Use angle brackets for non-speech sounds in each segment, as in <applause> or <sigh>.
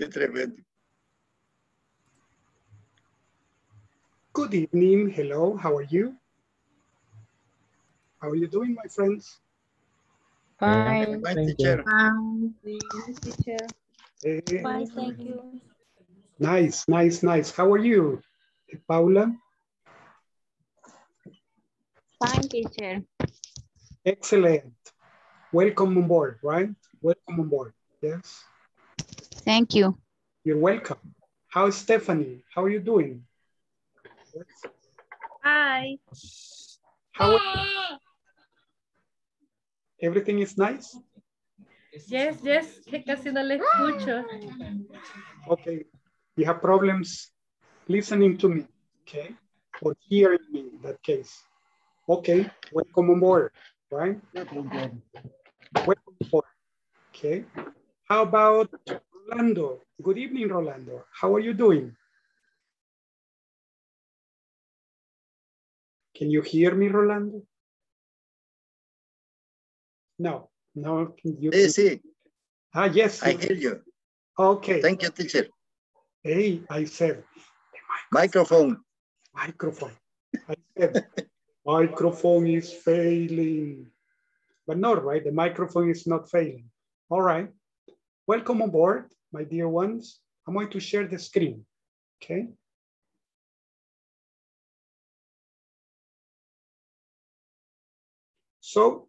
Qué tremendo. Good evening. Hello. How are you? How are you doing, my friends? Fine. Fine, Thank teacher. you. teacher. Bye, thank you. nice, nice, nice. How are you, Paula? Fine, teacher. Excellent. Welcome on board, right? Welcome on board. Yes. Thank you. You're welcome. How's Stephanie? How are you doing? Yes. Hi. How Everything is nice? Yes, yes, que casi no le escucho. Okay. You have problems listening to me, okay? Or hearing me in that case. Okay, welcome on board, right? Welcome on board, okay? How about Rolando? Good evening, Rolando. How are you doing? Can you hear me, Rolando? No, no. You, Sí, sí, Ah, yes. I hear you. Okay. Thank you, teacher. Hey, I said Microphone. microphone. I said <laughs> microphone is failing. But not right, the microphone is not failing. All right. Welcome on board, my dear ones. I'm going to share the screen, okay? So,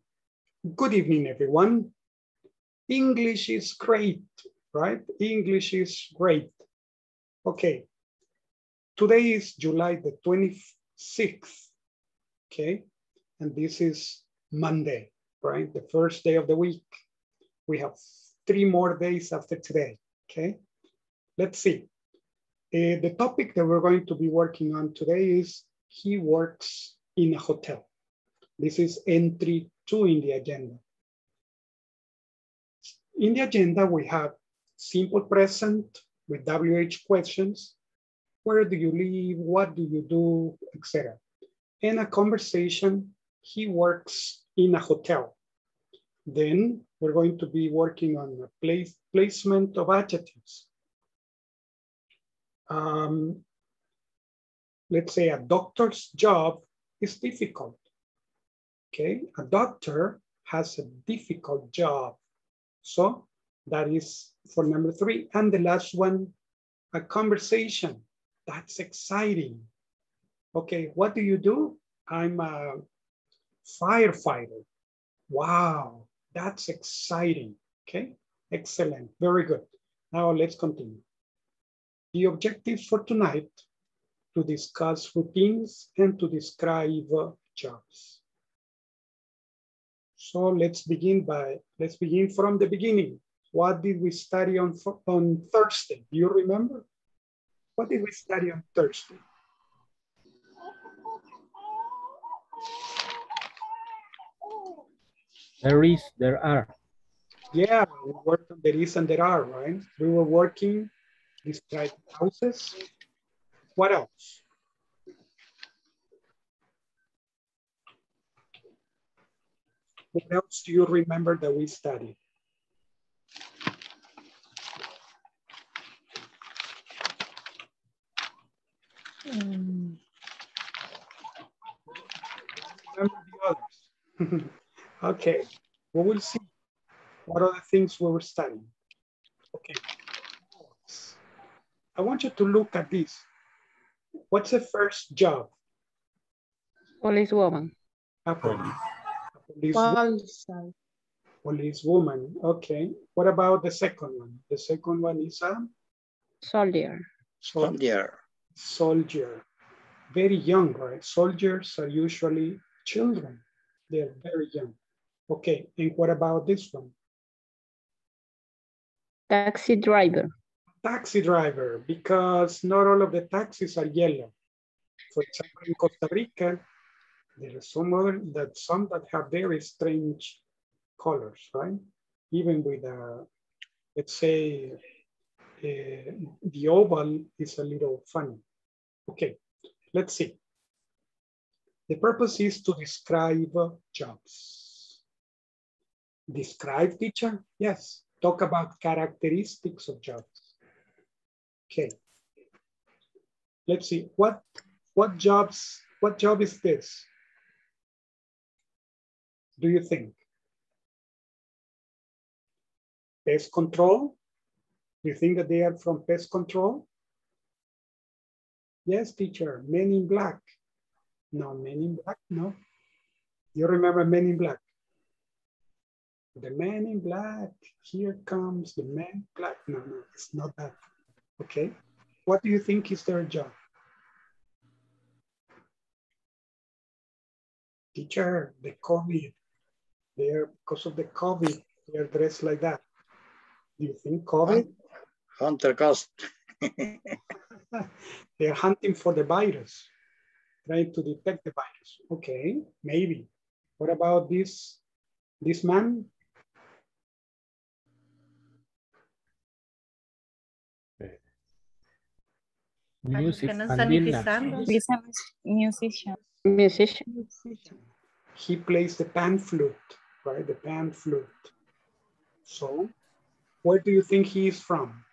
good evening, everyone. English is great, right? English is great. Okay, today is July the 26th, okay? And this is Monday, right? The first day of the week. We have three more days after today, okay? Let's see. Uh, the topic that we're going to be working on today is he works in a hotel. This is entry two in the agenda. In the agenda, we have simple present with WH questions. Where do you live? What do you do? Etc. And a conversation. He works in a hotel. Then we're going to be working on place, placement of adjectives. Um, let's say a doctor's job is difficult. Okay, a doctor has a difficult job. So that is for number three. And the last one, a conversation. That's exciting. Okay, what do you do? I'm a firefighter. Wow, that's exciting. Okay, excellent, very good. Now let's continue. The objective for tonight to discuss routines and to describe uh, jobs. So let's begin by, let's begin from the beginning. What did we study on, on Thursday? Do you remember? What did we study on Thursday? There is, there are. Yeah, we worked on there is and there are, right? We were working, describe houses. What else? What else do you remember that we studied? Mm, Remember the others. <laughs> okay, we will see what other things we were studying. Okay. I want you to look at this. What's the first job? Policewoman. A police, a police woman. Okay. What about the second one? The second one is a Soldier. sol- Soldier. soldier. Very young, right? Soldiers are usually children. They're very young. Okay. And what about this one? Taxi driver. taxi driver because not all of the taxis are yellow. For example, in Costa Rica, there are some other that some that have very strange colors, right? Even with a, let's say, uh, the oval is a little funny. Okay, let's see. The purpose is to describe jobs. Describe teacher? Yes. Talk about characteristics of jobs. Okay. Let's see, what, what jobs, what job is this? Do you think? Pest control? Do you think that they are from pest control? Yes, teacher, men in black. No, men in black, no. You remember men in black? The man in black, here comes the man in black. No, no, it's not that. Okay. What do you think is their job? Teacher, the COVID. They're, because of the COVID, they're dressed like that. Do you think COVID? Hunter cast. <laughs> they're hunting for the virus, trying to detect the virus. Okay, maybe. What about this, this man? Music Que no and están dinner. utilizando. He's a musician. Musician. He plays the pan flute, right? The pan flute. So, where do you think he is from?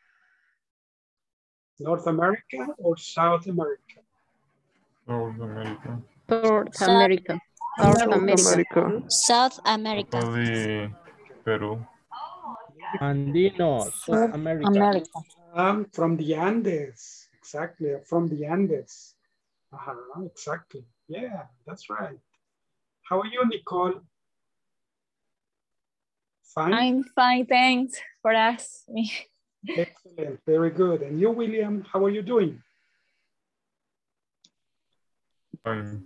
North America or South America? South America. North South- America. North America. America. South America. De Perú. Andino, South America. America. Um, from the Andes, exactly, from the Andes. Uh-huh, exactly, yeah, that's right. How are you, Nicole? Fine, I'm fine, thanks for asking. excellent, very good. And you, William, how are you doing? Fine.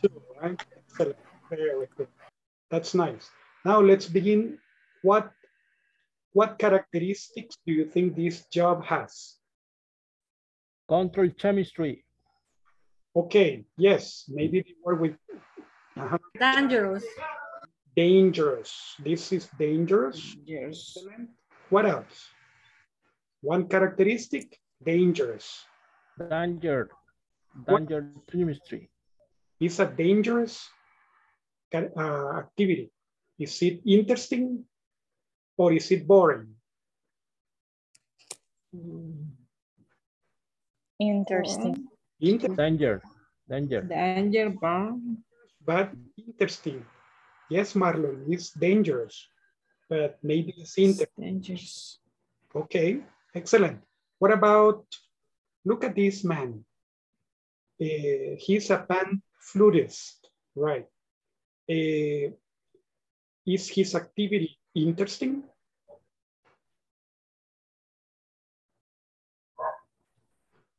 Two, right? Excellent, very good. That's nice. Now let's begin. What, what characteristics do you think this job has? Control chemistry. Okay, yes, maybe they work with uh-huh, Dangerous. dangerous. This is dangerous. Yes. What else? One characteristic, dangerous. Danger. Danger chemistry. Is a dangerous uh, activity. Is it interesting or is it boring? Interesting. Interesting, Danger. Danger. Danger bomb. but interesting. Yes, Marlon, it's dangerous, but maybe it's interesting. Dangerous. Okay, excellent. What about, look at this man. Uh, he's a pan flutist, right? Uh, is his activity interesting?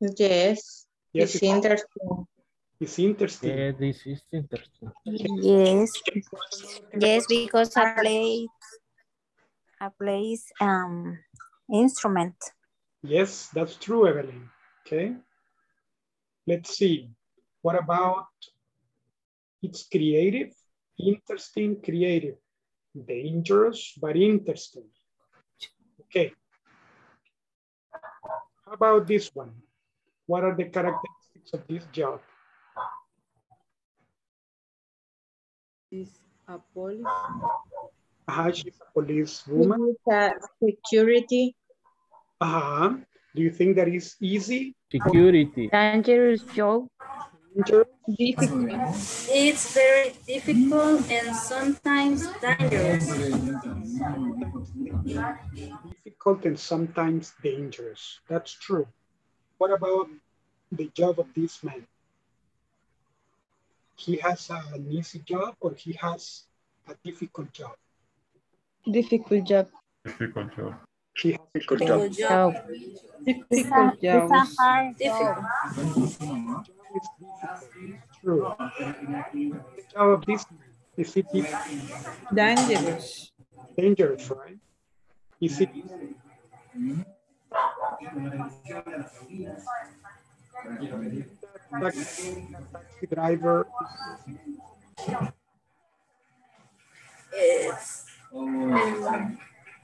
Yes, Yes, it's it's, interesting. it's interesting. Yeah, this is interesting. Yes. Yes, because I play I plays um instrument. Yes, that's true, Evelyn. Okay. Let's see. What about it's creative, interesting, creative, dangerous, but interesting. Okay. How about this one? What are the characteristics of this job? Is a police. Uh, she's a police woman. It's a security. Uh, do you think that is easy? Security. Dangerous job. Dangerous? It's very difficult and sometimes dangerous. difficult and sometimes dangerous. That's true. What about the job of this man? He has an easy job or he has a difficult job? Difficult job. Difficult job. He has Difficult Good job. job. Difficult It's a job. hard Difficult. job. it's difficult. True. The job of this man, is it difficult? Dangerous. dangerous, right? Is it taxi, driver? It's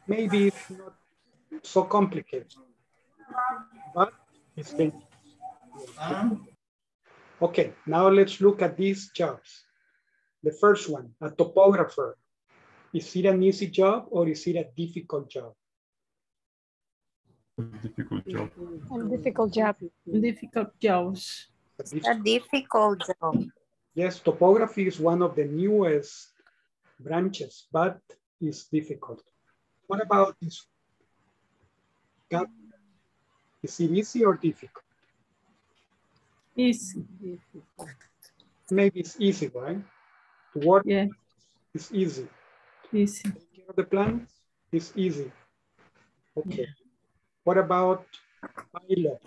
Maybe it's not so complicated, but it's dangerous. Okay, now let's look at these jobs. The first one, a topographer. Is it an easy job or is it a difficult job? Difficult job. difficult job. Difficult jobs. A difficult job. Yes, topography is one of the newest branches, but it's difficult. What about this? Got- Is it easy or difficult? Easy. Maybe it's easy, right? To work Yeah, is easy. easy. Take care of the plants is easy. Okay. What about pilot?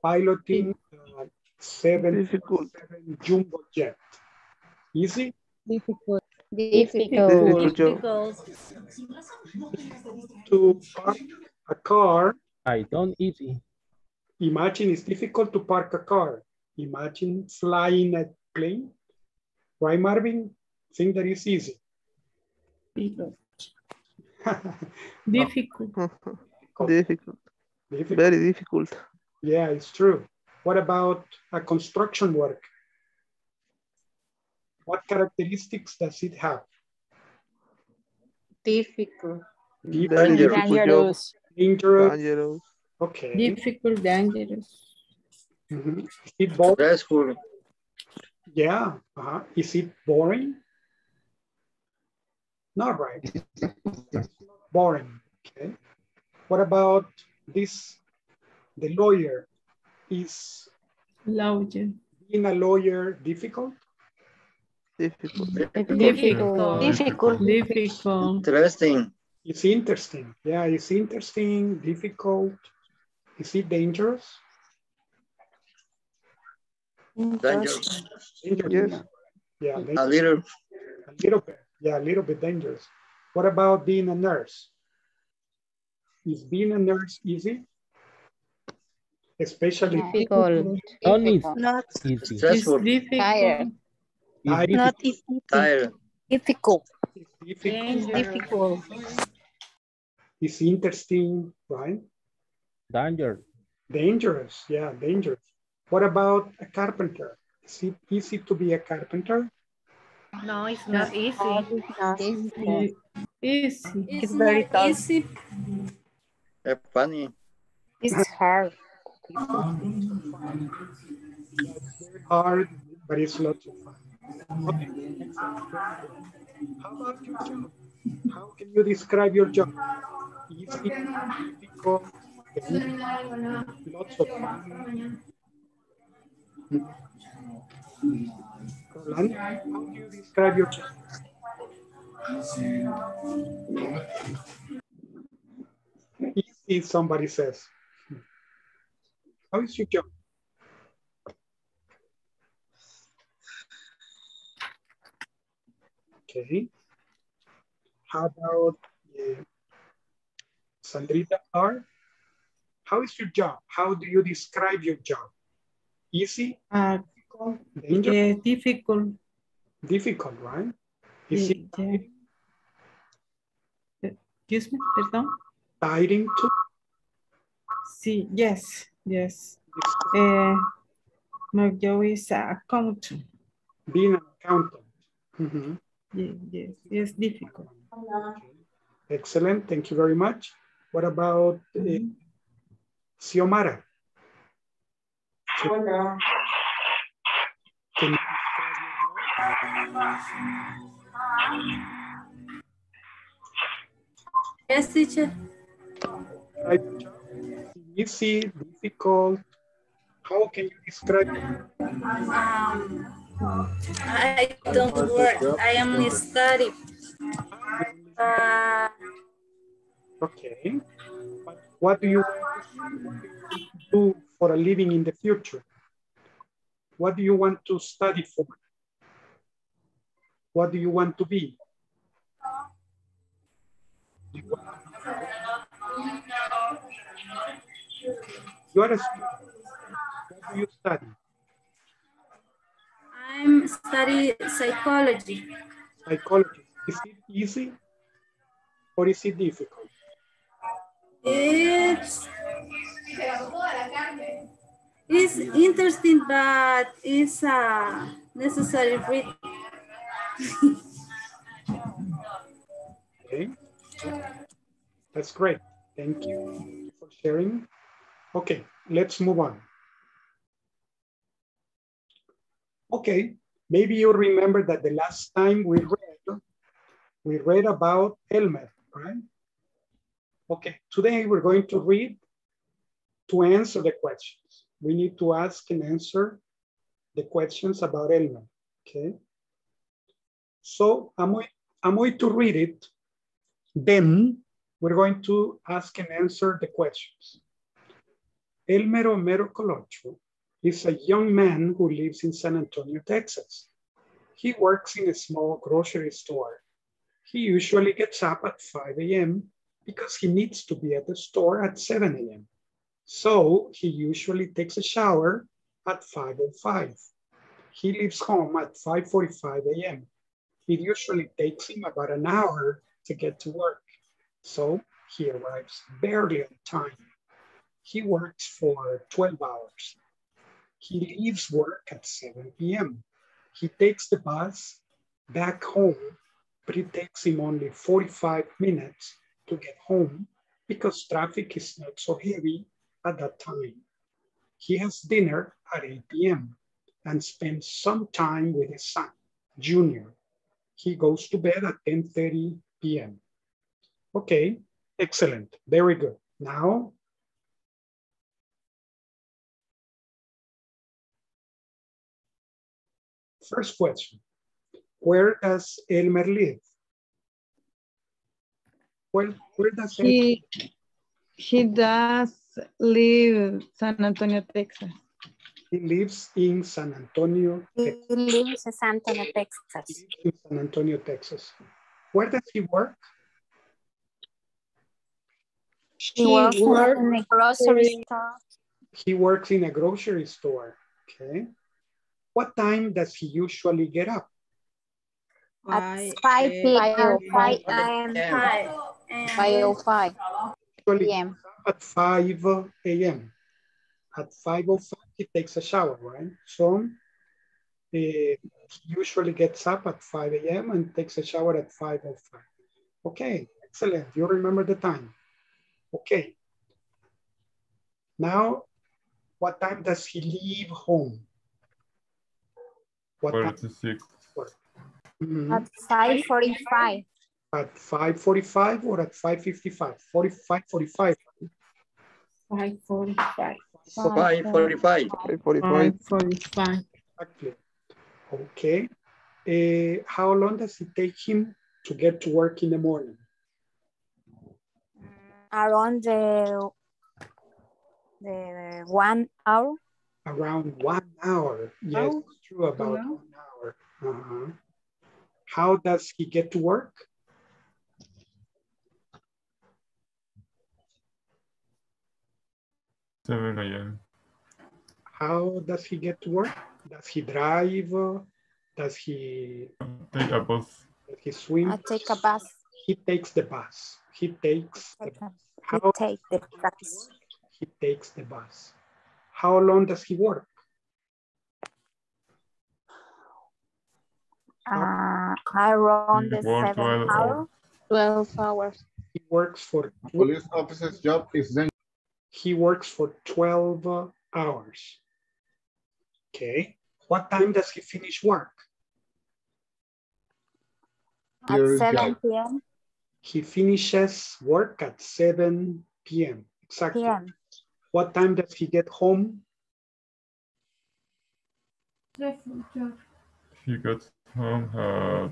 Piloting uh, seven seven jumbo jet. Easy? Difficult. Difficult. Difficult. To park a car, I don't easy. imagine it's difficult to park a car. Imagine flying a plane. Right, Marvin? Think that is easy. Difficult. <laughs> Difficult. <laughs> Difficult. Very difficult. Yeah, it's true. What about a construction work? What characteristics does it have? Difficult. Very difficult. Dangerous. Dangerous. Dangerous. Okay. Difficult, dangerous. Mhm. Is it boring? Stressful. Yeah. Uh-huh. Is it boring? Not right. <laughs> boring. Okay. What about this? The lawyer. Is Louder. being a lawyer difficult? Difficult. Difficult. Difficult. Difficult. Interesting. It's interesting. Yeah, it's interesting, difficult. Is it dangerous? Dangerous. Dangerous. Yes. Yeah, A little. a little bit. Yeah, a little bit dangerous. What about being a nurse? Is being a nurse easy? Especially Difficult. Don't easy. Not, easy. It's Stressful. difficult. Tired. It's not difficult. easy. Tired. Difficult. it's difficult, Difficult. it's interesting, right? Danger. Dangerous. Yeah, dangerous. What about a carpenter? Is it easy to be a carpenter? No, it's not easy. E- Easy. It's very tough. Easy. Eh, funny. It's hard. Very hard, but it's not of fun. Okay. How about your job? How can you describe your job? Easy, difficult, lots of fun. Roland, how do you describe your job? Easy, somebody says. How is your job? Okay. How about uh, Sandrita R? How is your job? How do you describe your job? Easy, Uh, difficult, yeah, difficult. difficult, right? Is it Yeah, yeah. Excuse me, perdón. Tiring too? Sí, yes, yes. Uh, my job is a accountant. Being an accountant. Mhm. Yes, yes, it's difficult. Excellent, thank you very much. What about uh, Xiomara? Xiomara, Can you Yes, teacher. Describe your job? Easy, difficult? How can you describe it? Um, I don't work. I am study. Uh, Okay. But what do you do for a living in the future? What do you want to study for? What do you want to be? You are- a student. What do you study? I'm study psychology. Psychology. Is it easy or is it difficult? It's it's interesting, but it's a necessary read. Okay. That's great. Thank you. for sharing. Okay, let's move on. Okay, maybe you remember that the last time we read, we read about Elmer, right? Okay, today we're going to read to answer the questions. We need to ask and answer the questions about Elmer, okay? So I'm going, I'm going to read it, then we're going to ask and answer the questions. Elmer Homero Colocho is a young man who lives in San Antonio, Texas. He works in a small grocery store. He usually gets up at 5 a.m. because he needs to be at the store at 7 a.m. So he usually takes a shower at 5.05. He leaves home at 5.45 a.m. It usually takes him about an hour to get to work. So he arrives barely on time. He works for 12 hours. He leaves work at 7 p.m. He takes the bus back home, but it takes him only 45 minutes to get home because traffic is not so heavy at that time. He has dinner at 8 p.m. and spends some time with his son, Junior. He goes to bed at 10.30 p.m. Okay, excellent, very good. Now, first question, where does Elmer live? Well, where does He, he does live San Antonio, Texas. He lives in San Antonio, Texas. He Texas. lives in San Antonio, Texas. in San Antonio, Texas. Where does he work? He works in a grocery store He works in a grocery store. Okay. What time does he usually get up? at Five, 5 eh, p.m. 5 a.m. and 5.05 Usually p.m. at 5 a.m. At 5.05, he takes a shower, right? So uh, he usually gets up at 5 a.m. and takes a shower at 5.05. Okay, excellent. You remember the time. Okay. Now, what time does he leave home? What time? Forty-six. Mhm. at 5.45 At 5.45 or at 5.55? 45, 45. five forty-five. Five forty-five. 545. Five forty-five. Exactly. Okay. Eh, how long does it take him to get to work in the morning? around the the one hour Around one hour. Yes, Oh, true, about wow. one hour. Uh-huh. How does he get to work? Seven a.m. How does he get to work? Does he drive? Does he, Take a bus. does he swim? I take a bus He takes the bus. He takes the bus. we How take the bus he takes the bus? How long does he work? uh, around the seven 12 hour 12 hours. He works for Police officer's job is then he works for 12 uh, hours. Okay. What time does he finish work? at Your 7 p.m. He finishes work at 7 p.m. Exactly. p.m. What time does he get home? He got home at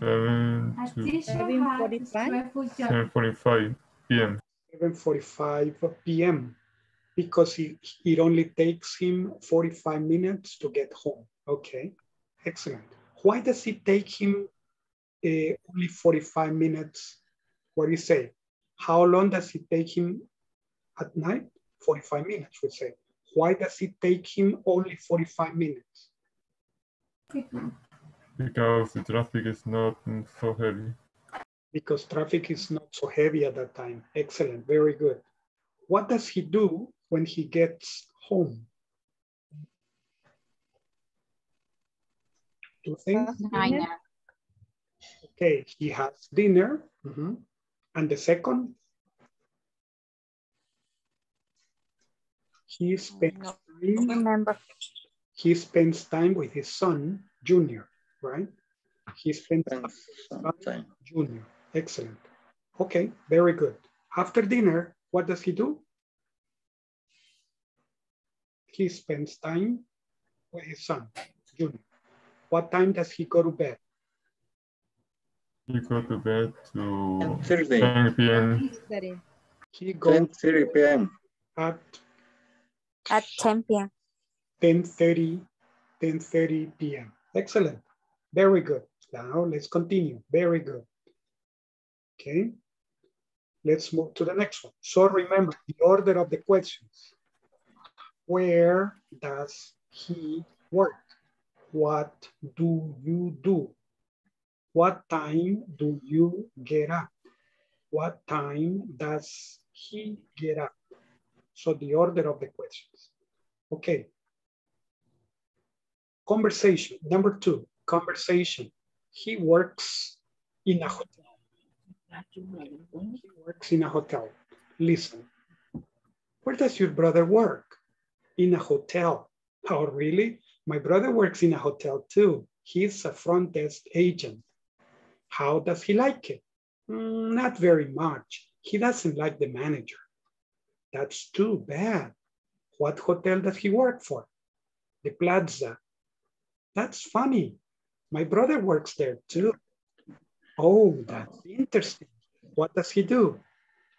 seven 7:45. 7:45 p.m. 7.45 p.m. because he, it only takes him 45 minutes to get home. Okay, excellent. Why does it take him uh, only 45 minutes? What do you say? How long does it take him at night? 45 minutes, we say. Why does it take him only 45 minutes? because the traffic is not so heavy. Because traffic is not so heavy at that time. Excellent, very good. What does he do when he gets home? Two things. Dinner. Okay, he has dinner. Mhm. And the second, He spends time, Remember. he spends time with his son, Junior, right? He spends time with his son, Junior. Excellent. Okay, very good. After dinner, what does he do? He spends time with his son, Junior. What time does he go to bed? He go to bed to Thursday. 10 p.m. He goes 10:30 p.m. at At 10 p.m. 10.30, 10.30 p.m. Excellent. Very good. Now let's continue. Very good. Okay. Let's move to the next one. So remember the order of the questions. Where does he work? What do you do? What time do you get up? What time does he get up? So the order of the questions. Okay. Conversation, number two, conversation. He works in a hotel. He works in a hotel. Listen, where does your brother work? In a hotel. Oh, really? My brother works in a hotel too. He's a front desk agent. How does he like it? "Mm, not very much. He doesn't like the manager. That's too bad. What hotel does he work for? The Plaza. That's funny. My brother works there too. Oh, that's interesting. What does he do?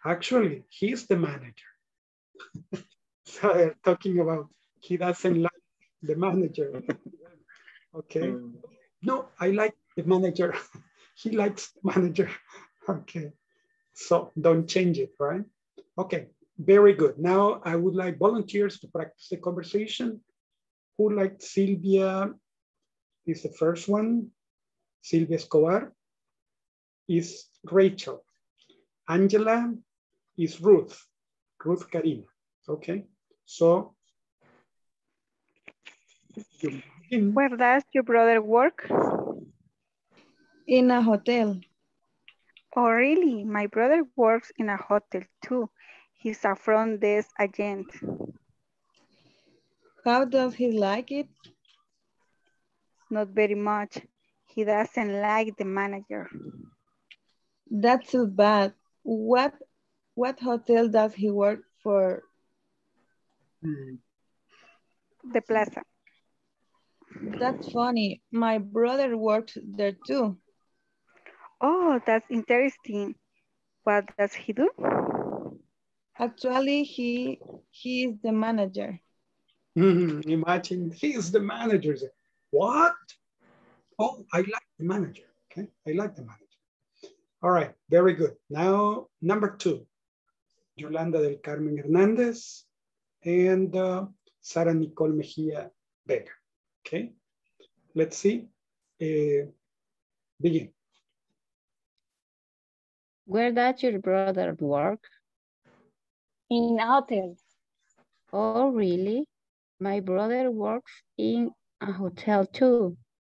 Actually, he's the manager. <laughs> so they're talking about he doesn't like the manager. <laughs> Okay. Hmm. No, I like the manager. <laughs> he likes the manager. Okay. So don't change it, right? Okay. Very good. Now I would like volunteers to practice the conversation. Who liked Sylvia is the first one. Sylvia Escobar is Rachel. Angela is Ruth. Ruth Karina. Okay. So you begin. Where does your brother work? In a hotel. Oh, really? My brother works in a hotel too. He's a front desk agent. How does he like it? Not very much. He doesn't like the manager. That's too bad. What what hotel does he work for? The plaza. That's funny. My brother worked there too. Oh, that's interesting. What does he do? Actually, he he is the manager. Mhm, Imagine he's the manager. What? Oh, I like the manager. Okay, I like the manager. All right, very good. Now, number two, Yolanda del Carmen Hernandez and uh, Sara Nicole Mejia Vega. Okay, let's see. Uh, begin. Where does your brother work? In a hotel. Oh, really? My brother works in a hotel too.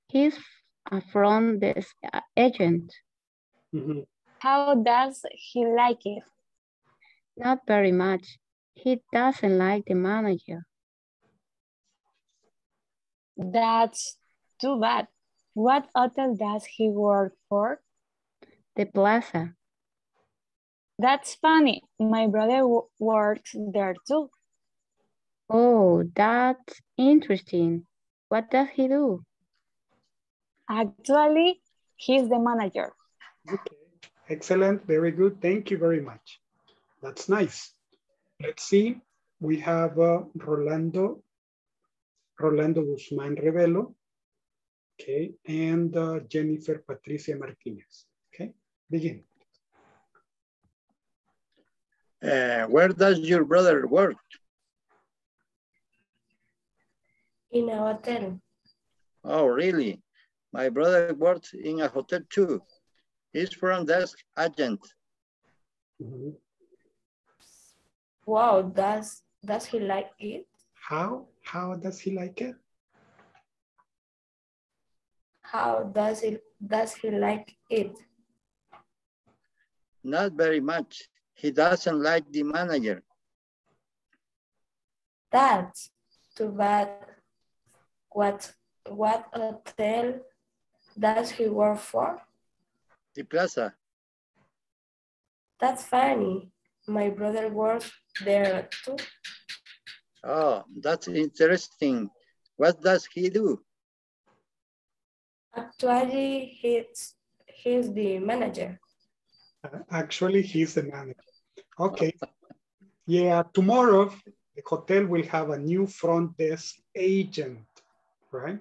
He's a front desk agent. Mhm. How does he like it? Not very much. He doesn't like the manager. That's too bad. What hotel does he work for? The plaza. That's funny. My brother works there too. Oh, that's interesting. What does he do? Actually, he's the manager. Okay, excellent, very good. Thank you very much. That's nice. Let's see. We have uh, Rolando, Rolando Guzman Revelo, okay, and uh, Jennifer Patricia Martinez. Okay, begin. Uh, where does your brother work? In a hotel. Oh, really? My brother works in a hotel too. He's front desk agent. Wow, does does he like it? How? How does he like it? How does he does he like it? Not very much. He doesn't like the manager. That's too bad. What what hotel does he work for? The plaza. That's funny. My brother works there too. Oh, that's interesting. What does he do? Actually, he's he's the manager. Actually, he's the manager. Okay. Yeah, tomorrow the hotel will have a new front desk agent, right?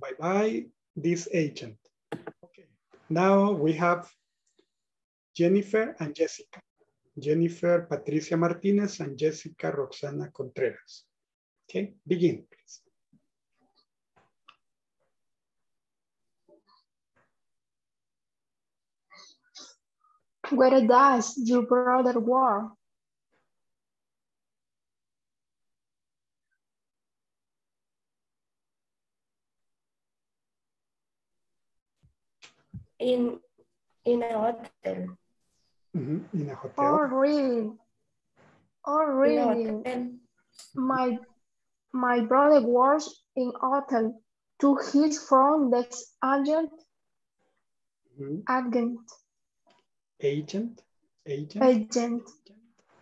Bye-bye, this agent. Okay. Now we have Jennifer and Jessica. Jennifer Patricia Martinez and Jessica Roxana Contreras. Okay, begin, please. Where does your brother work? In in a hotel. Mhm, In a hotel. Oh, really? Oh, In a really? hotel. My, my brother works in hotel to his front desk agent, Mhm. agent, Agent, agent. agent.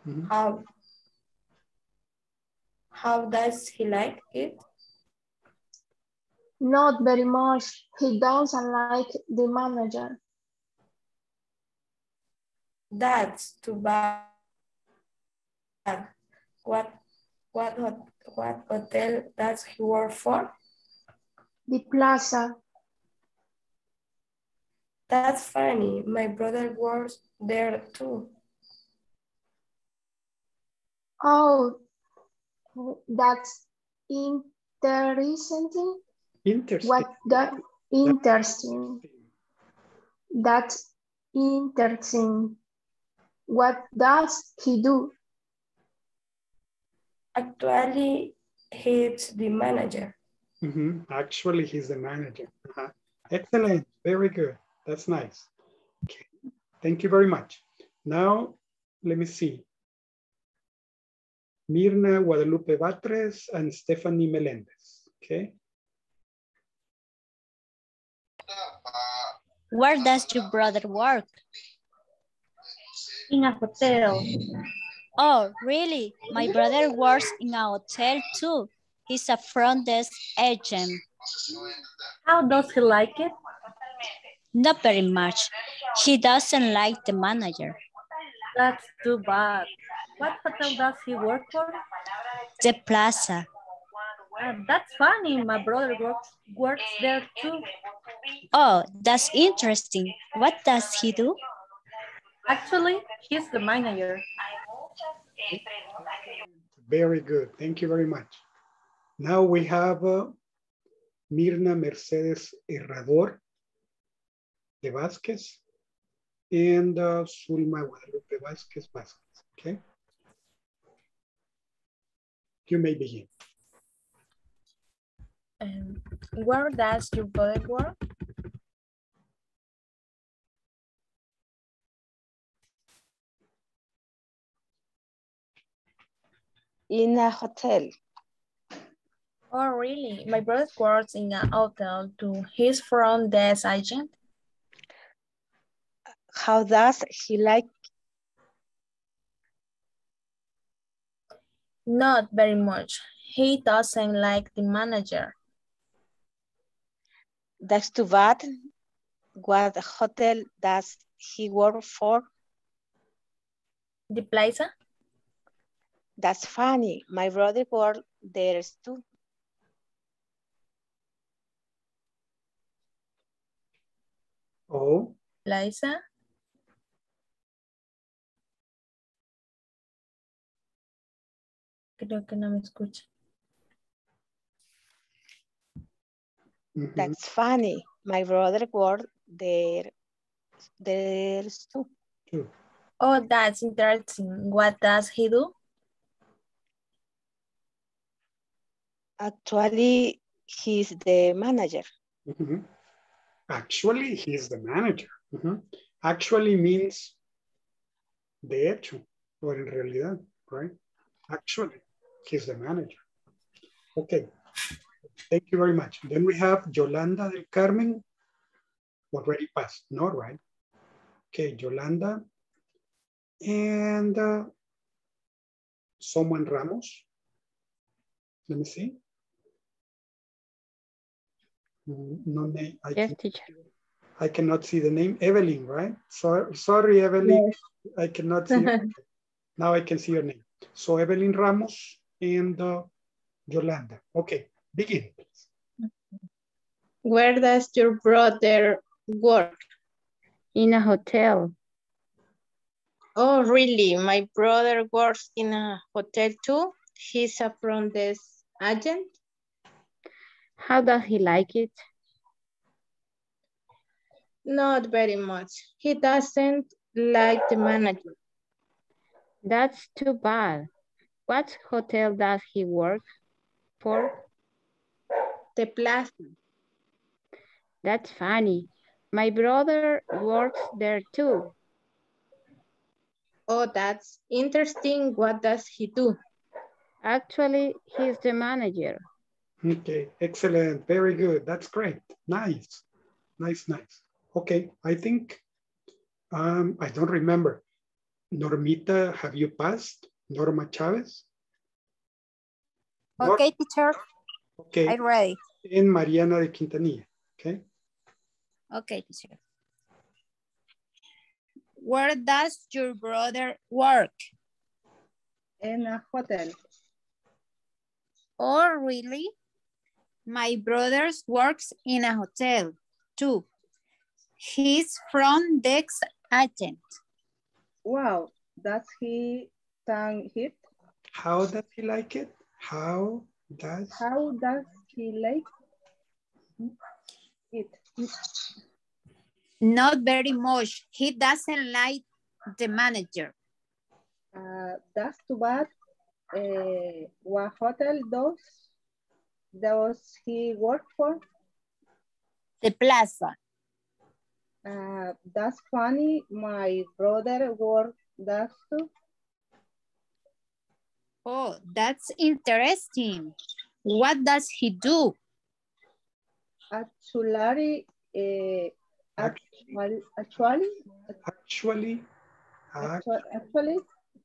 Mhm. How how does he like it? Not very much. He doesn't like the manager. That's too bad. What what hot- what hotel does he work for? The plaza. That's funny. My brother works there too. Oh, that's interesting. Interesting. What that interesting. That's interesting. What does he do? Actually, he's the manager. Mhm, Actually, he's the manager. Uh-huh. Excellent. Very good. That's nice. Okay. Thank you very much. Now, let me see. Mirna Guadalupe Batres and Stephanie Melendez. Okay. Where does your brother work? In a hotel. Oh, really? My brother works in a hotel too. He's a front desk agent. How does he like it? Not very much. He doesn't like the manager. That's too bad. What hotel does he work for? The plaza. Uh, that's funny. My brother works works there too. Oh, that's interesting. What does he do? Actually, he's the manager. Very good. Thank you very much. Now we have uh, Mirna Mercedes Herrador de Vázquez and uh, Zulma Guadalupe Vázquez Vázquez. Okay. You may begin. Um, where does your brother work? In a hotel. Oh, really? My brother works in a hotel too. He's from desk agent. How does he like? Not very much. He doesn't like the manager. That's too bad. What hotel does he work for? The plaza? That's funny. My brother worked there too. Oh, Plaza? Creo que no me escucha. mhm. That's funny. My brother worked there, there too. True. Oh, that's interesting. What does he do? Actually, he's the manager. Mhm. Actually, he's the manager. Mhm. Actually means de hecho, or en realidad, right? Actually. He's the manager. Okay. Thank you very much. Then we have Yolanda del Carmen. Already passed, no, right? Okay, Yolanda. And uh, someone Ramos. Let me see. Mm, No name. I, Yes, teacher. I cannot see the name. Evelyn, right? Sorry, sorry, Evelyn. I cannot see. <laughs> now I can see your name. So Evelyn Ramos and uh, Yolanda. Okay, begin. Where does your brother work? In a hotel. Oh, really? My brother works in a hotel too. He's a front desk agent. How does he like it? Not very much. He doesn't like the manager. That's too bad. What hotel does he work for? The plaza. That's funny. My brother works there too. Oh, that's interesting. What does he do? Actually, he's the manager. Okay, excellent. Very good. That's great. Nice. Nice, nice. Okay, I think, um, I don't remember. Normita, have you passed? Norma Chavez? Nor- Okay, teacher. Okay, I'm ready. and Mariana de Quintanilla. Okay, Okay, teacher. Where does your brother work? In a hotel. Oh, really? My brother works in a hotel too. He's front desk agent. Wow, does he thank it? how does he like it? How does, How does he like it? Not very much. He doesn't like the manager. Uh, that's too bad. Uh, what hotel does does he work for? The plaza. Uh, that's funny. My brother work that too. Oh, that's interesting. What does he do? Actually, uh, actually, actually, actually, uh, actually,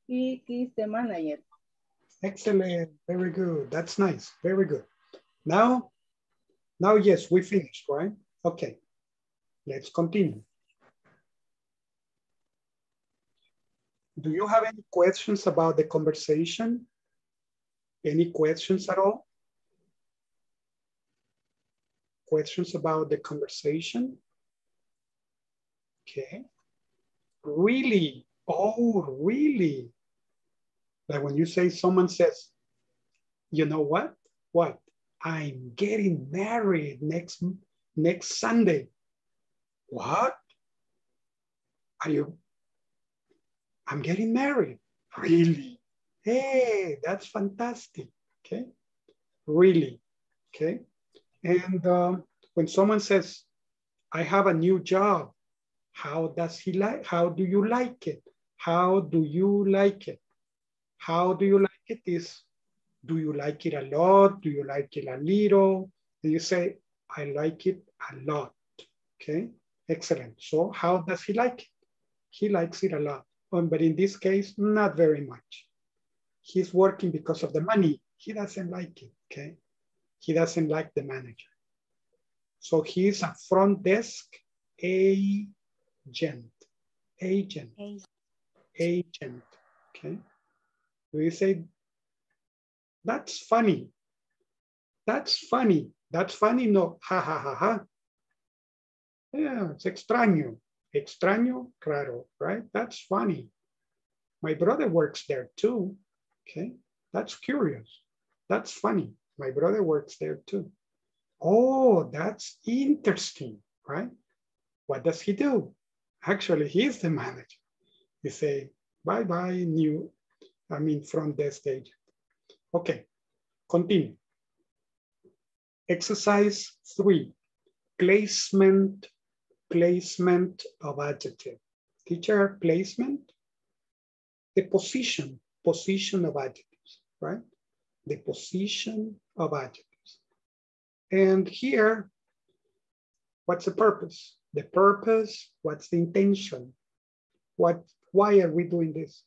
he is the manager. excellent. Very good. That's nice. Very good. Now, now, yes, we finished, right? Okay, let's continue. Do you have any questions about the conversation? Any questions at all? Questions about the conversation? Okay. Really? Oh, really? Like when you say someone says, you know what? What? I'm getting married next next Sunday. What? Are you? I'm getting married. Really? Hey, that's fantastic. Okay. Really. Okay. And um, when someone says, I have a new job, how does he like? How do you like it? How do you like it? How do you like it is, do you like it a lot? Do you like it a little? Do you say, I like it a lot? Okay, excellent. So how does he like it? He likes it a lot. Um, but in this case, not very much. He's working because of the money. He doesn't like it, okay? He doesn't like the manager. So he's a front desk agent, agent, agent, okay? Do you say, that's funny. That's funny. That's funny. No, ha, ha, ha, ha. Yeah, it's extraño. Extraño, claro, right? That's funny. My brother works there too. Okay, that's curious. That's funny. My brother works there too. Oh, that's interesting, right? What does he do? Actually, he's the <laughs> manager. You say, bye-bye, new, I mean, front desk agent. Okay, continue. Exercise three, placement, placement of adjective. Teacher, placement, the position, position of adjectives, right? the position of adjectives. And here, what's the purpose? The purpose, what's the intention? What, why are we doing this?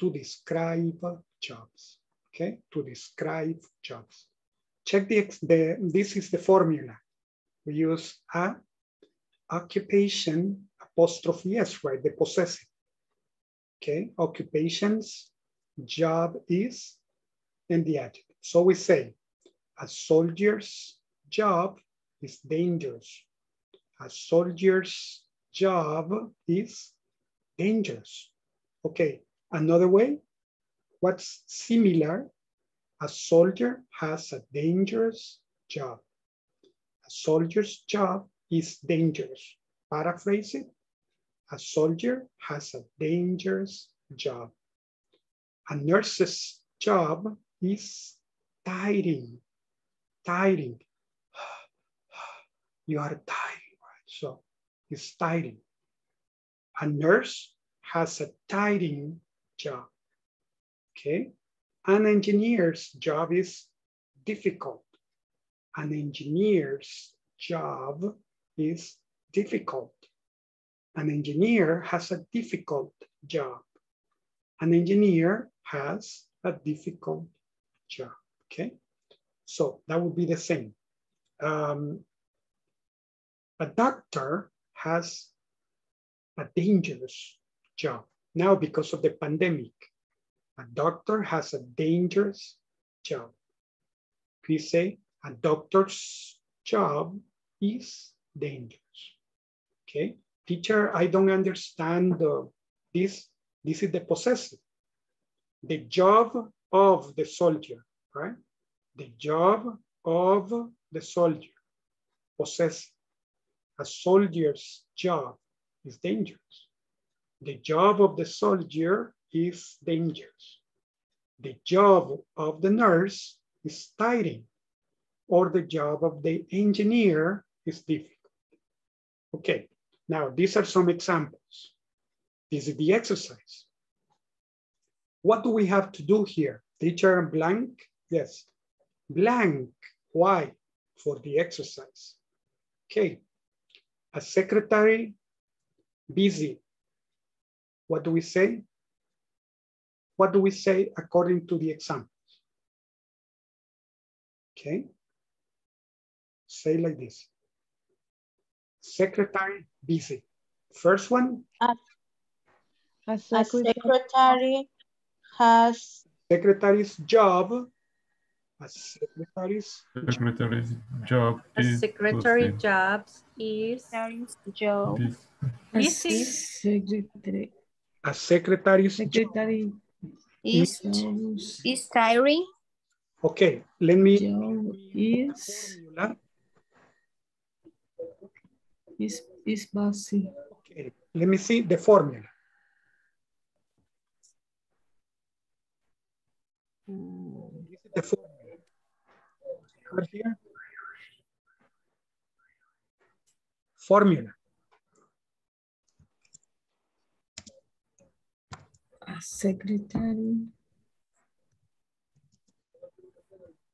To describe jobs, okay? To describe jobs. Check the, the this is the formula. We use a occupation apostrophe s, right? The possessive. Okay, occupations, job is, and the adjective. So we say a soldier's job is dangerous. A soldier's job is dangerous. Okay, another way, what's similar? A soldier has a dangerous job. A soldier's job is dangerous. Paraphrase it. A soldier has a dangerous job. A nurse's job is tiring, tiring. <sighs> You are tiring, right? So it's tiring. A nurse has a tiring job, okay? An engineer's job is difficult. An engineer's job is difficult. An engineer has a difficult job. An engineer has a difficult job, okay? So that would be the same. Um, a doctor has a dangerous job. Now, because of the pandemic, a doctor has a dangerous job. We say a doctor's job is dangerous. Okay, teacher, I don't understand uh, this. This is the possessive. The job of the soldier, right? The job of the soldier, possessive. A soldier's job is dangerous. The job of the soldier is dangerous. The job of the nurse is tiring, or the job of the engineer is difficult. Okay, now these are some examples. This is the exercise. What do we have to do here? Teacher blank? Yes. Blank. Why? For the exercise. Okay. A secretary, busy. What do we say? What do we say according to the examples? Okay. Say like this. Secretary, busy. First one. Ah. A, a secretary has secretary's job. A secretary's Secretary's job A is secretary busy. jobs is job. Busy. busy. Secretary. a secretary's job. Secretary. Is, is tiring. Okay, let me Job is formula. Is is busy. Okay, let me see the formula. This is the formula. Right here. Formula. A secretary.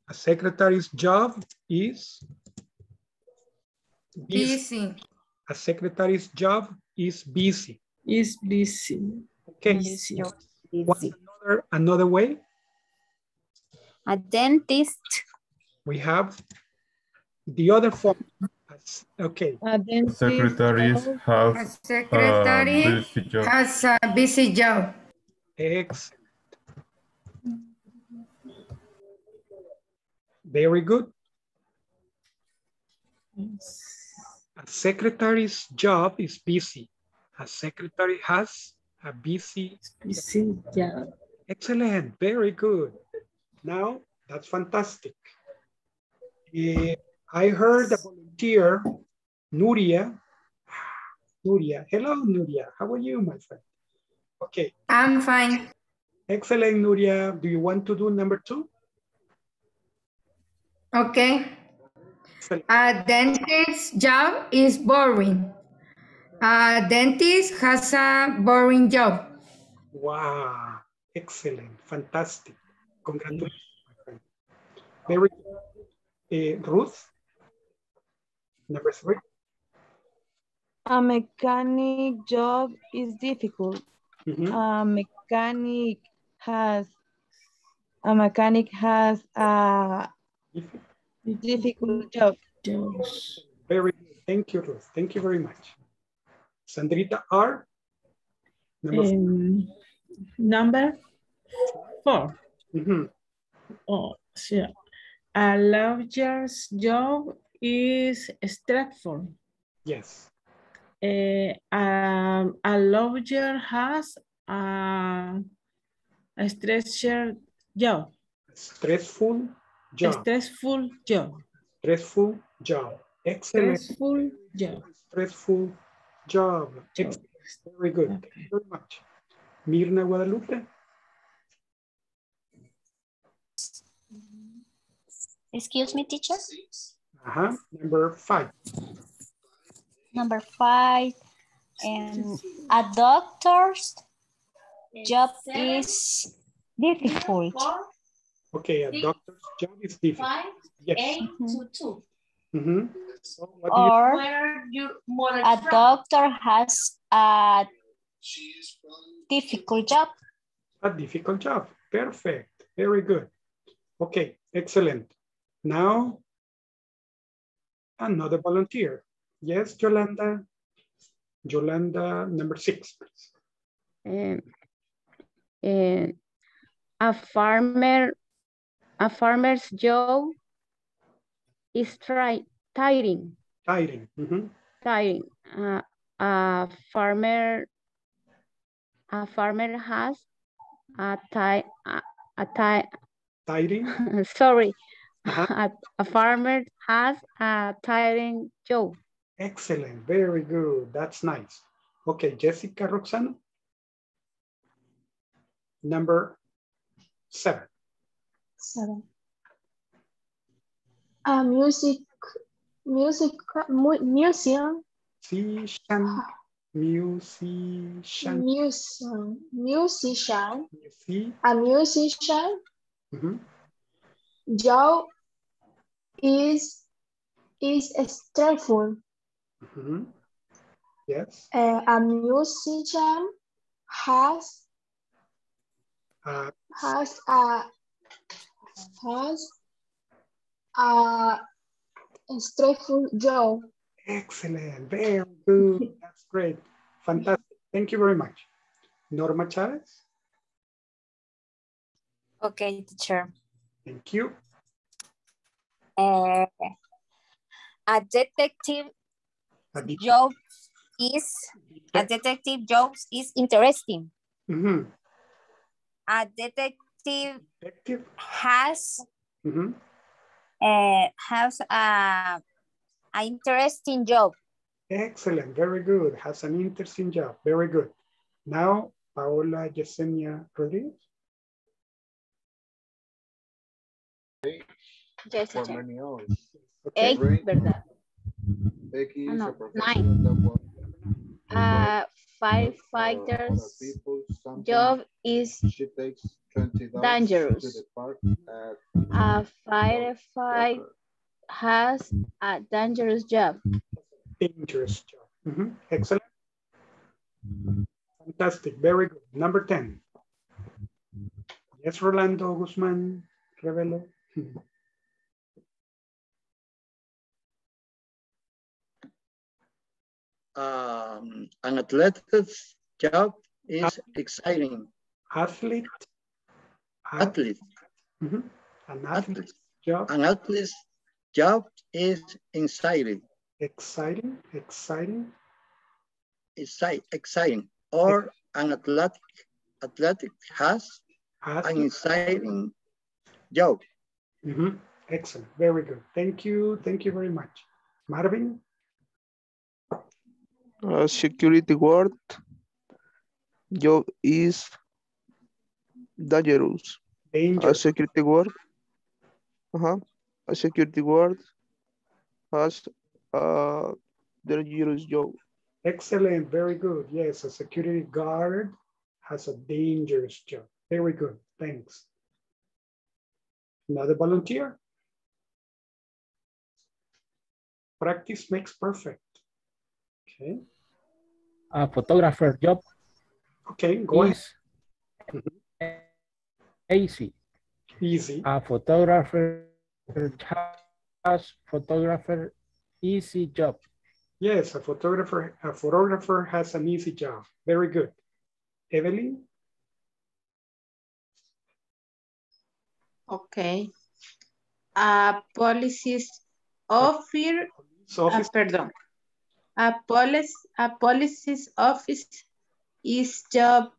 A secretary's job is Busy. A secretary's job is busy. Is busy. Okay. Busy. What's another another way? A dentist. We have the other form. Okay. A dentist. Secretaries have uh, A secretary a busy job. has a busy job. Excellent. Very good. A secretary's job is busy. A secretary has a busy. Busy job. Excellent. Very good. Now, that's fantastic. Eh, I heard a volunteer, Nuria. Nuria. Hello, Nuria. How are you, my friend? Okay. I'm fine. Excellent, Nuria. Do you want to do number two? Okay. A dentist's job is boring. A dentist has a boring job. Wow. Excellent. Fantastic. Congratulations, my. Very good. Eh, Ruth, number three. A mechanic job is difficult. Mhm. A mechanic has a mechanic has a difficult job. Very good. Thank you, Ruth. Thank you very much. Sandrita R. Number four. Um, number four. Mhm. Oh, yeah. A lawyer's job is stressful. Yes. Eh, um, a lawyer has a, a stressful job. Stressful job. Stressful job. Stressful job. Excellent. Stressful job. Stressful job. Excellent. Very good. Thank you very much. Mirna Guadalupe. Excuse me, teacher. Uh-huh. Number five. Number five, and a doctor's job is difficult. Okay, a doctor's job is difficult. Yes. Mhm. So what do you Or a doctor has a difficult job. A difficult job. Perfect. Very good. Okay, excellent. Now, another volunteer. Yes, Yolanda. Yolanda, number six, please. Um, a farmer, a farmer's job is try, tiring, Tiring. Mhm. tiring. Uh, a farmer, a farmer has a ti, a, a ti, Tiring. <laughs> sorry, Uh-huh. <laughs> a, a farmer has a tiring job. Excellent. Very good. That's nice. Okay, Jessica Roxana. Number seven. Seven. A music, music, mu- museum, Musician. Musician. museum, musician, a musician Mhm. job is is stressful. Mhm. Yes. Uh, a musician has Uh, has a has a stressful job. excellent. Very good. <laughs> That's great. Fantastic. Thank you very much. Norma Chavez. Okay, teacher. Thank you. Uh, a detective A job is a detective job is interesting. Mhm. A detective Detective. has Mhm. uh, has a, a interesting job. Excellent. Very good. Has an interesting job. Very good. Now, Paola Yesenia Rodriguez. Yes, For teacher. many hours. Eight, ¿verdad? Becky Ah, no, a professional that works A for other firefighter's people. Job is She takes twenty dollars dangerous. to the park at a firefighter has a dangerous job. Dangerous job. Mhm. Excellent. Fantastic. Very good. Number 10. Yes, Rolando Guzman Revelo. <laughs> Um, an athlete's job is exciting. Athlete. Athlete. Mhm. An athlete job. An athlete's job is exciting. Exciting. Exciting. Exciting. Or an athletic athletic has an exciting job. Mhm. Excellent. Very good. Thank you. Thank you very much. Marvin. A security guard job is dangerous. Danger. A security guard. Uh -huh. A security guard has a dangerous job. Excellent, very good. Yes, a security guard has a dangerous job. Very good, thanks. Another volunteer? Practice makes perfect. Okay. A photographer job Okay, go ahead. easy. Easy. A photographer has photographer easy job. Yes, a photographer, a photographer has an easy job. Very good. Evelyn? Okay. A policies officer, So, ah, perdón. A police, a policies office is job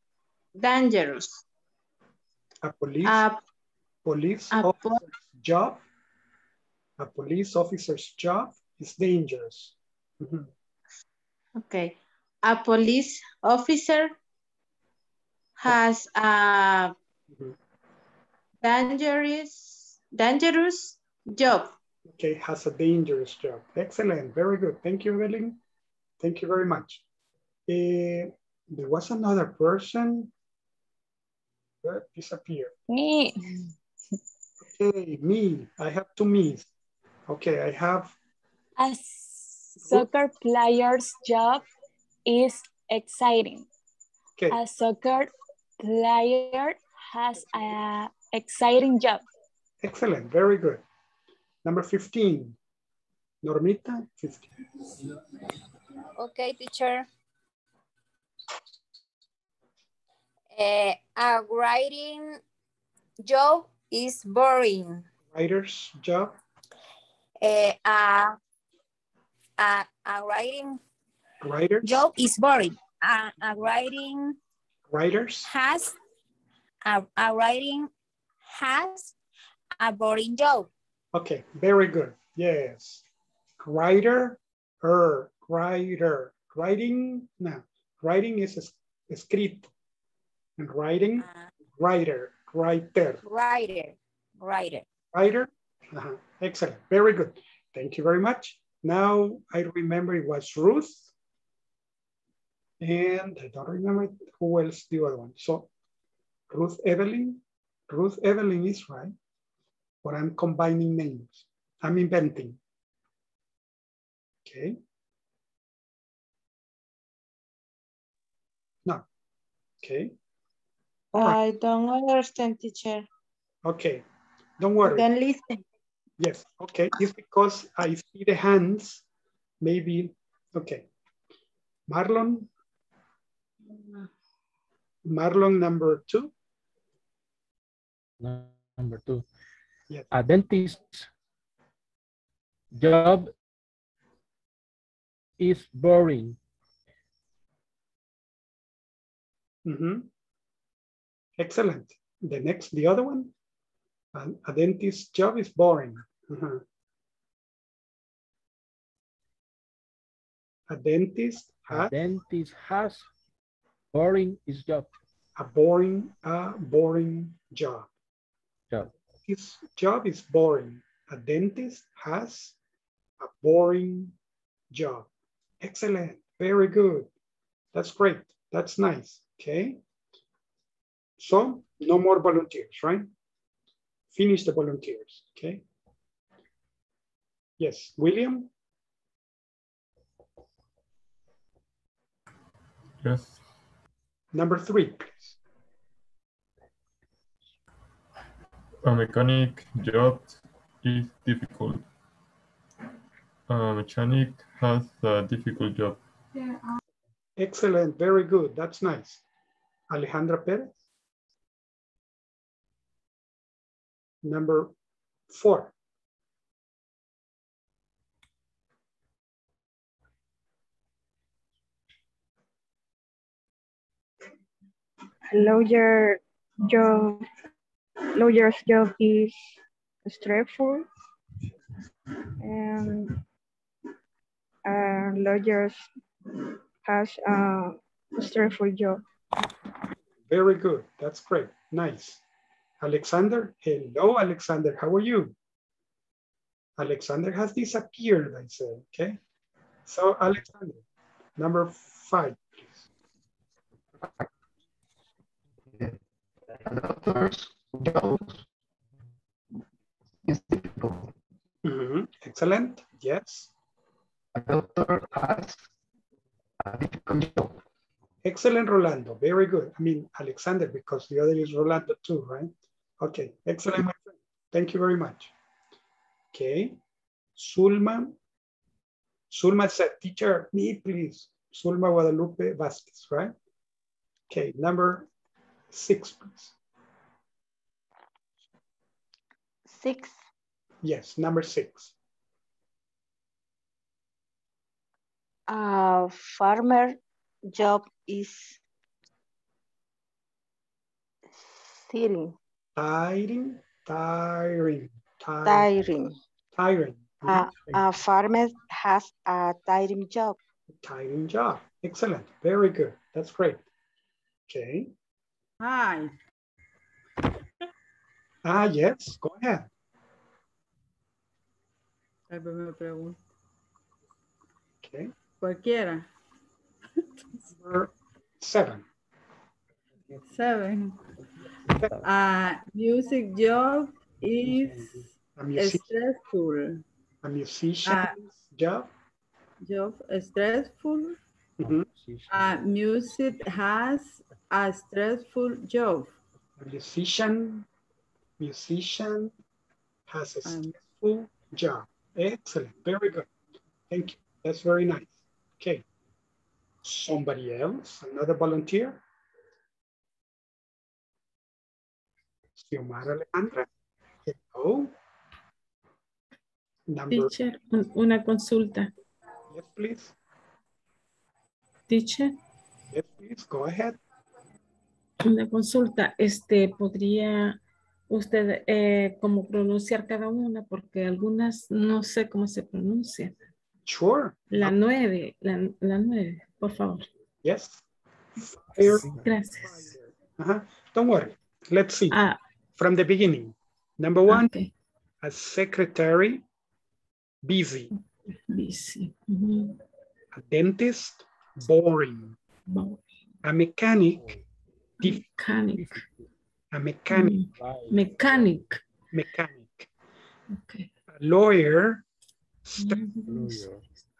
dangerous. a police, A, police a officer's job, a police officer's job is dangerous. Mhm. okay. A police officer has a dangerous, dangerous job. Okay, has a dangerous job. Excellent, very good. Thank you, Evelyn. Thank you very much. Eh, there was another person that disappeared. Me. Okay, me. I have two me's. Okay, I have A soccer player's job is exciting. Okay. A soccer player has an exciting job. excellent, very good. Number 15. Normita, 15. Okay, teacher. Eh, a writing job is boring. Writer's job, Eh, a, a, a writing writer, job is boring. A, a writing writers, has a, a writing has a boring job. Okay, very good. Yes. Writer, er, writer. Writing, no. Writing is es- escrito. And writing, writer, writer. Writer, writer. Writer, uh-huh. excellent, very good. Thank you very much. Now I remember it was Ruth. And I don't remember who else the other one. So Ruth Evelyn, Ruth Evelyn is right, but I'm combining names. I'm inventing. Okay. Okay. I don't understand, teacher. Okay. Don't worry. Then listen. Yes, okay. It's because I see the hands. Maybe, okay. Marlon. Marlon number two. Number two. Yes. A dentist job is boring. Mhm. Excellent. The next, the other one. A, a dentist job is boring. Mhm. A dentist A has dentist has boring his job. a boring, a boring job. Job. His job is boring. A dentist has a boring job. Excellent. Very good. That's great. That's nice. Okay. So no more volunteers, right? Finish the volunteers. Okay. Yes, William. Yes. Number three, please. A mechanic job is difficult. A mechanic has a difficult job. Excellent. Very good. That's nice. Alejandra Perez. Number four. lawyer job lawyer's job is stressful and uh, lawyers has a stressful job Very good. That's great. Nice. Alexander. Hello, Alexander. How are you? Alexander has disappeared, I said. Okay. So, Alexander, number five. doctor's job is difficult. Mhm. Excellent. Yes. A doctor has a difficult job. Excellent, Rolando. Very good. I mean, Alexander, because the other is Rolando too, right? Okay, excellent, my friend. Thank you very much. Okay, Sulma. Sulma said, teacher, me please. Sulma Guadalupe Vasquez, right? Okay, number six, please. Six. Yes, number six. A farmer job is Sitting. Tiring, tiring, tiring, tiring. tiring. A, a farmer has a tiring job. Tiring job. Excellent. Very good. That's great. Okay. Hi. Ah, yes. Go ahead. Ay, pues me pregunto. Okay. Cualquiera. Number seven. Seven. A music job is stressful. a musician Ah. job. Job stressful. Mhm. A music has a stressful job. A musician, musician has a Um, stressful job. Excellent. Very good. Thank you. That's very nice. Okay. Somebody else, another volunteer? Xiomara Alejandra. Hello. Number, Teacher, un- una consulta. yes, please. Teacher, Yes, please. Go ahead. una consulta. Este, ¿podría usted eh, cómo pronunciar cada una? Porque algunas no sé cómo se pronuncia. Sure. La nueve, la, la nueve, por favor. Yes. Fire. Gracias. Uh-huh. Don't worry. Let's see. Ah, From the beginning. Number one, ok. a secretary, busy. Busy. Ujú. A dentist, boring. Bo- A mechanic, difficult. Mechanic. A mechanic, Mm, Mechanic. mechanic. Okay. A lawyer, st- Mm,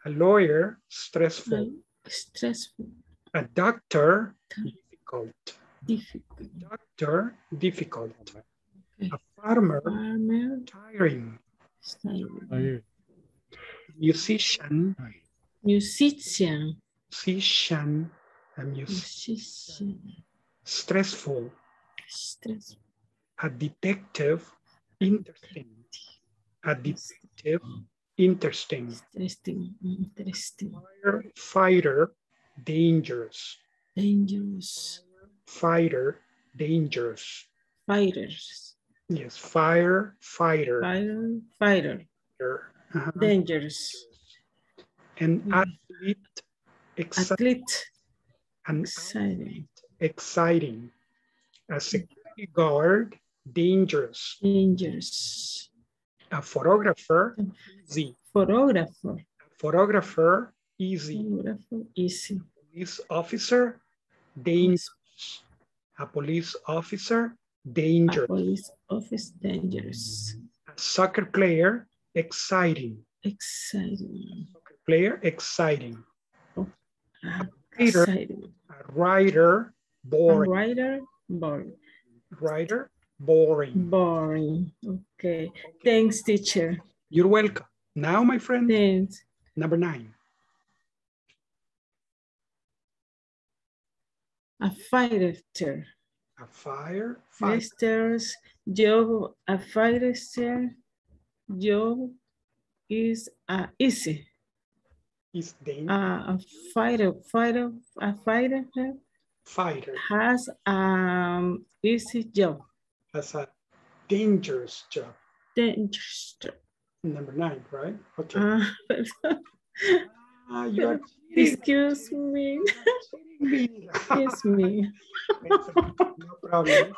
a lawyer, stressful. Stressful. A doctor, difficult. Difficult. Doctor, difficult. Okay. A farmer, Farmer. tiring. Style. Musician, Musician. musician, a Musician. stressful. Stressful. A detective, interesting. A detective, interesting. Interesting. Interesting. Fighter, dangerous. Dangerous. Fighter, dangerous. Fighters. Yes, fire, fighter. Fighter. Fighter. Uh-huh. Dangerous. An Mm. athlete, exci- Athlete. an Exciting. exciting. A security guard, dangerous. Dangerous. A photographer, easy. Photographer. Photographer, easy. Photographer. Easy. Police officer, dangerous. A police officer, A dangerous. police office. Dangerous. A soccer player, exciting. Exciting. Soccer Player, exciting. Ah, Writer, Exciting. a writer, A boring. writer. Boring. Writer, boring. Boring. Okay. Thanks, teacher. You're welcome. Now, my friend, Thanks. number nine. A fighter. A fire, fire. Fighters. Job. A fighter. Job is uh, easy. is dangerous. Uh, a fighter. Fighter. A fighter Fighter has um easy job. Has a dangerous job. Dangerous job. Number nine, right? Okay. Uh, <laughs> Ah, you are excuse me. Excuse me. <laughs> No problem.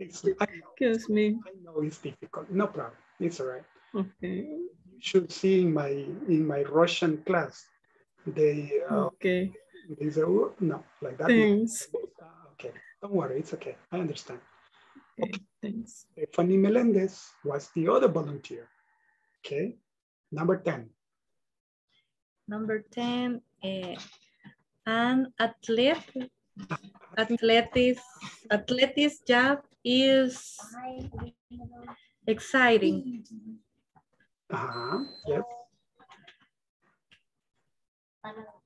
It's okay. It's, Excuse me. I know it's difficult. No problem. It's all right. Okay. You should see in my in my Russian class. They uh, Okay. they say, "Oh, no, like that. Thanks. Ah, Okay. Don't worry. It's okay. I understand. Okay. Thanks. Fanny Melendez was the other volunteer. Okay. Number 10. Number 10, eh, an athlete, athletics, athletics job is exciting. Uh-huh. Yes.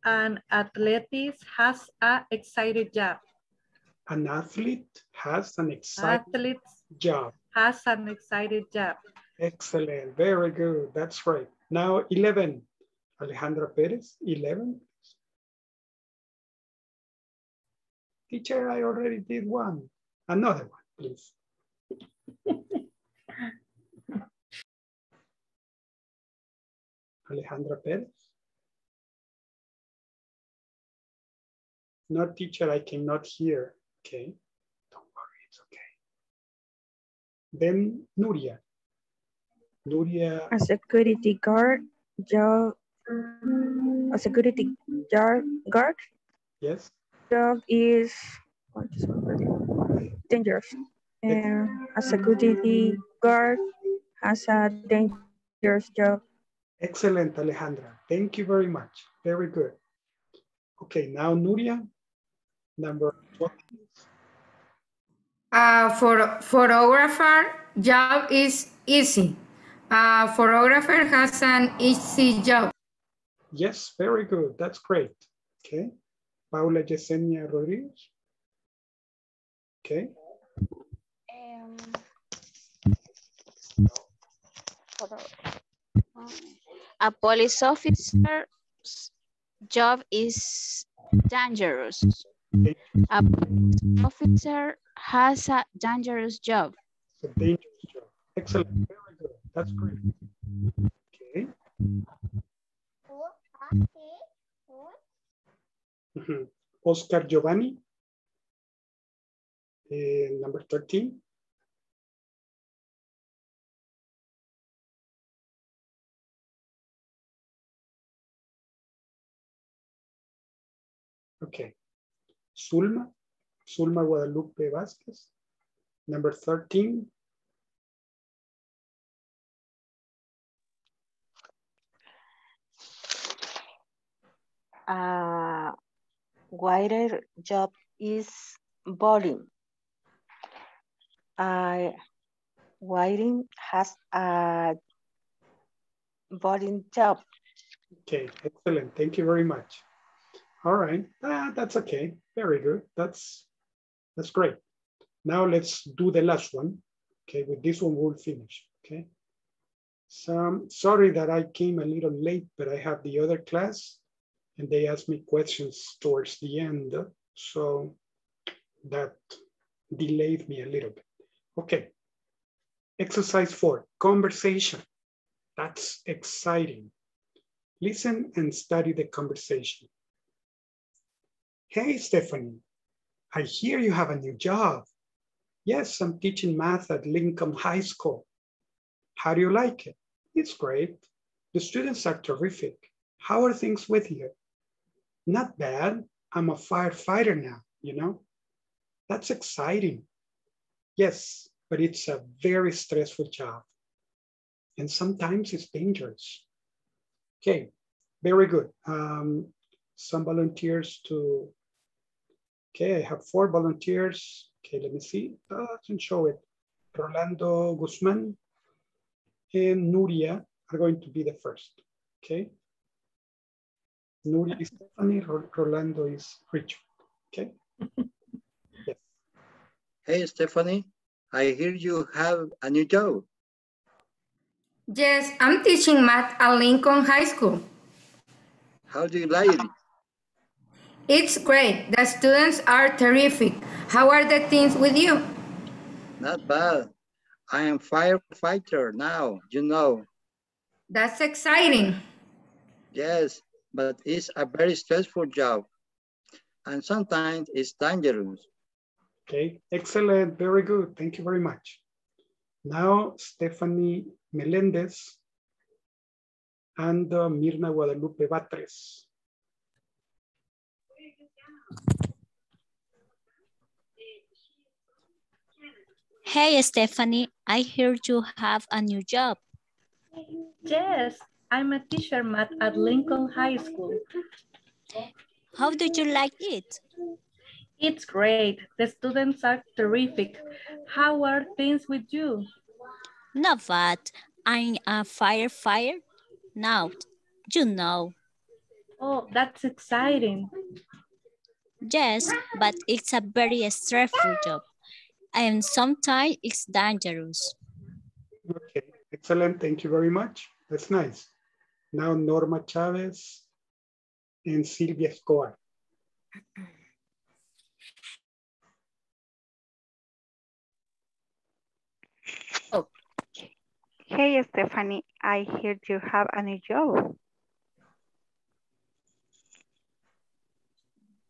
An athlete has a exciting job. An athlete has an exciting Athlete job. has an exciting job. Excellent. Very good. That's right. Now 11. Alejandra Perez, 11. Teacher, I already did one. Another one, please. Alejandra Perez. No, teacher, I cannot hear. Okay. Don't worry, it's okay. Then Nuria. Nuria. A security guard job. A security guard guard Yes. job is dangerous. And a security guard has a dangerous job. Excellent, Alejandra. Thank you very much. Very good. Okay, now Nuria, number 12. A photo photographer job is easy. A photographer has an easy job. Yes, very good. That's great. Okay. Paula Yesenia Rodriguez. Okay. Um, a police officer's job is dangerous. A police officer has a dangerous job. It's a dangerous job. Excellent. Very good. That's great. Okay. Mhm. Oscar Giovanni. Eh, number 13. Okay. Zulma. Zulma Guadalupe Vázquez. Number 13. Uh, a waiter job is boring. Uh, a waiting has a boring job. Okay, excellent. Thank you very much. All right, ah, that's okay. Very good. That's that's great. Now let's do the last one. Okay, with this one we'll finish. Okay. So I'm sorry that I came a little late, but I have the other class and they asked me questions towards the end. So that delayed me a little bit. Okay. Exercise four, conversation. That's exciting. Listen and study the conversation. Hey, Stephanie, I hear you have a new job. Yes, I'm teaching math at Lincoln High School. How do you like it? It's great. The students are terrific. How are things with you? Not bad. I'm a firefighter now, you know? That's exciting. Yes, but it's a very stressful job. And sometimes it's dangerous. Okay, very good. Um, some volunteers to, okay, I have four volunteers. Okay, let me see, uh, I can show it. Rolando Guzman and Nuria are going to be the first, okay? Nuria is Stephanie, Rolando is Richard, okay? <laughs> yes. Hey, Stephanie, I hear you have a new job. Yes, I'm teaching math at Lincoln High School. How do you like it? It's great. The students are terrific. How are the things with you? Not bad. I am firefighter now, you know. That's exciting. Yes, but it's a very stressful job. And sometimes it's dangerous. Okay, excellent, very good. Thank you very much. Now, Stephanie Melendez and uh, Mirna Guadalupe Batres. Hey, Stephanie, I hear you have a new job. Yes, I'm a teacher math at Lincoln High School. How do you like it? It's great. The students are terrific. How are things with you? Not bad. I'm a firefighter now. You know. Oh, that's exciting. Yes, but it's a very stressful job. And sometimes it's dangerous. Okay, excellent. Thank you very much. That's nice. Now Norma Chavez and Silvia Escobar. Okay. Hey, Stephanie, I hear you have a new job.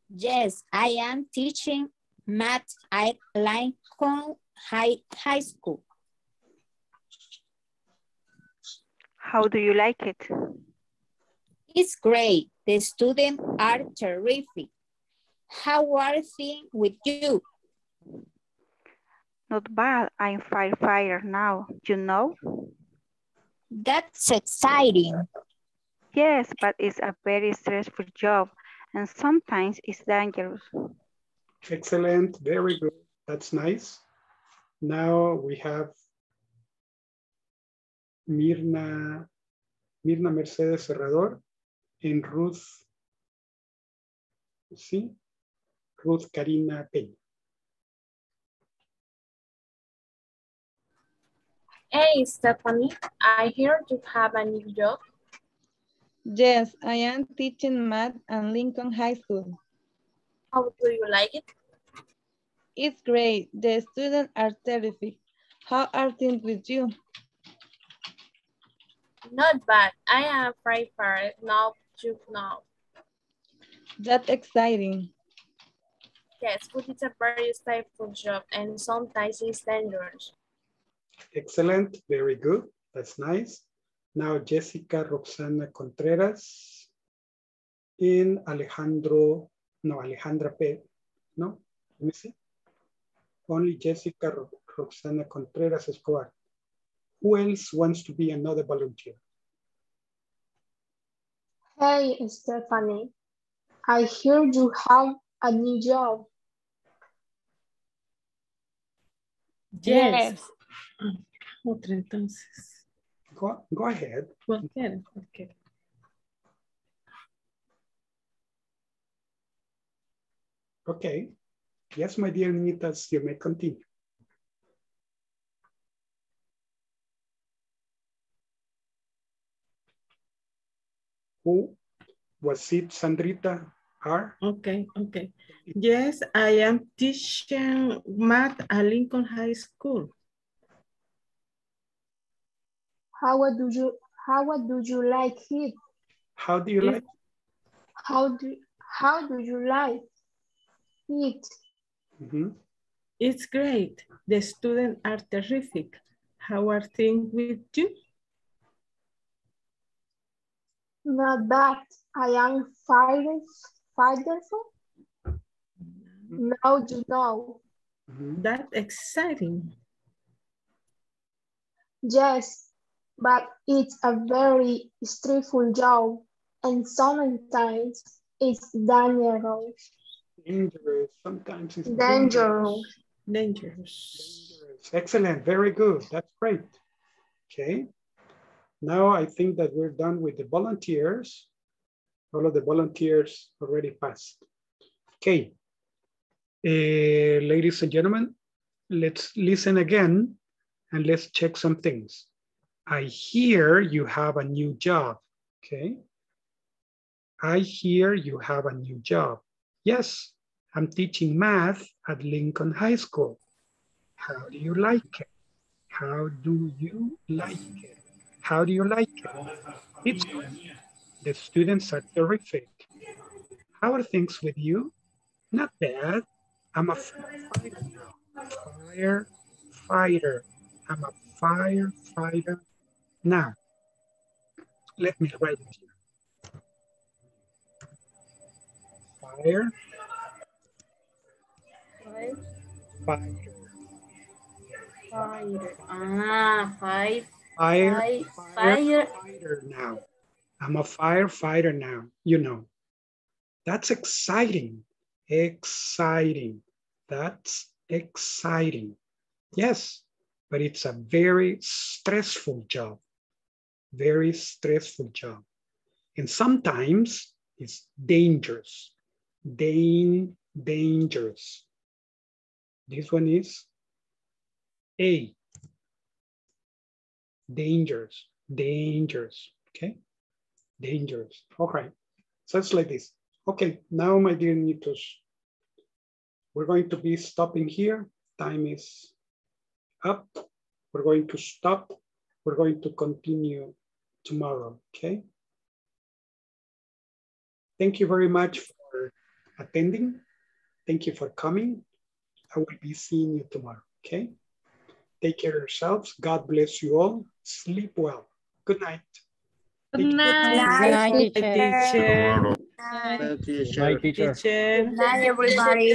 Yes, I am teaching math at Lincoln High, High School. How do you like it? It's great. The students are terrific. How are things with you? Not bad. I'm firefighter now. You know? That's exciting. Yes, but it's a very stressful job and sometimes it's dangerous. Excellent, very good. That's nice. Now we have Mirna, Mirna Mercedes Serrador and Ruth, sí, Ruth Karina Peña. Hey, Stephanie, I hear you have a new job. Yes, I am teaching math at Lincoln High School. How do you like it? It's great. The students are terrific. How are things with you? Not bad. I am afraid for it. Now you know. That's exciting. Yes, but it's a very stressful job and sometimes it's dangerous. Excellent, very good. That's nice. Now Jessica Roxana Contreras and Alejandro, no, Alejandra P. No, let me see. Only Jessica Ro Roxana Contreras Escobar. Who else wants to be another volunteer? Hey, Stephanie, I hear you have a new job. Yes. Otra entonces. Go, go ahead. Cualquiera, cualquiera. Okay. Yes, my dear Nitas, you may continue. Who was it, Sandrita R? Okay, okay. Yes, I am teaching math at Lincoln High School. How do you how do you like it? How do you It- like? How do how do you like it? Mhm. It's great. The students are terrific. How are things with you? Not bad. I am five five years. Now you know. That's exciting. Yes, but it's a very stressful job and sometimes it's dangerous. Dangerous. Sometimes it's Dangerous. Dangerous. Dangerous. Excellent. Very good. That's great. Okay. Now I think that we're done with the volunteers. All of the volunteers already passed. Okay. Uh, ladies and gentlemen, let's listen again and let's check some things. I hear you have a new job. Okay. I hear you have a new job. Yes, I'm teaching math at Lincoln High School. How do you like it? How do you like it? How do you like it? It's. The students are terrific. How are things with you? Not bad. I'm a firefighter. Firefighter. I'm a firefighter now. Let me write it here. Fire, Five, fire, five, ah, five, fire, five, fire, Firefighter now. I'm a firefighter now, you know. That's exciting, exciting. That's exciting. Yes, but it's a very stressful job, very stressful job. And sometimes it's dangerous, Dan dangerous. This one is A, dangerous, dangerous, okay? Dangerous, okay. So it's like this. Okay, now my dear Nitos, we're going to be stopping here. Time is up. We're going to stop. We're going to continue tomorrow, okay? Thank you very much attending. Thank you for coming. I will be seeing you tomorrow, okay? Take care of yourselves. God bless you all. Sleep well. Good night. Good Thank you. night. Good night, teacher. Well, teacher. Bye, teacher. Teacher. Good night, everybody.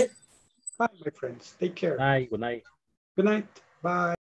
Bye, my friends. Take care. Night. Good night. Good night. Bye.